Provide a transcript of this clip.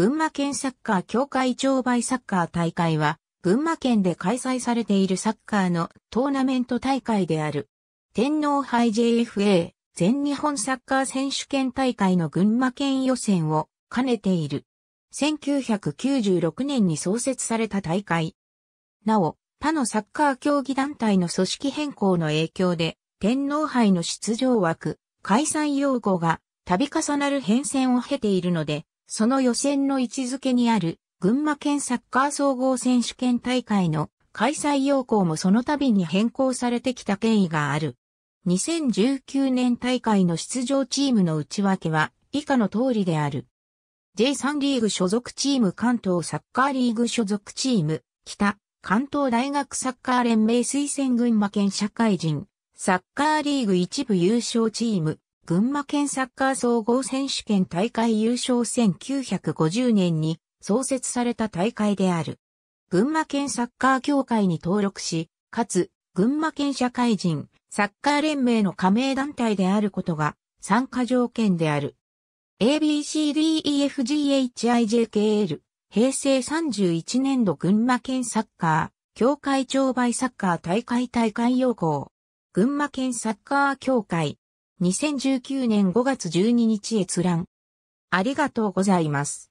群馬県サッカー協会町売サッカー大会は、群馬県で開催されているサッカーのトーナメント大会である。天皇杯 JFA 全日本サッカー選手権大会の群馬県予選を兼ねている。1996年に創設された大会。なお、他のサッカー競技団体の組織変更の影響で、天皇杯の出場枠、開催用語が度重なる変遷を経ているので、その予選の位置づけにある群馬県サッカー総合選手権大会の開催要項もその度に変更されてきた経緯がある。2019年大会の出場チームの内訳は以下の通りである。J3 リーグ所属チーム関東サッカーリーグ所属チーム北関東大学サッカー連盟推薦群馬県社会人サッカーリーグ一部優勝チーム群馬県サッカー総合選手権大会優勝1950年に創設された大会である。群馬県サッカー協会に登録し、かつ群馬県社会人サッカー連盟の加盟団体であることが参加条件である。ABCDEFGHIJKL 平成31年度群馬県サッカー協会町売サッカー大会大会要項群馬県サッカー協会2019年5月12日閲覧ありがとうございます。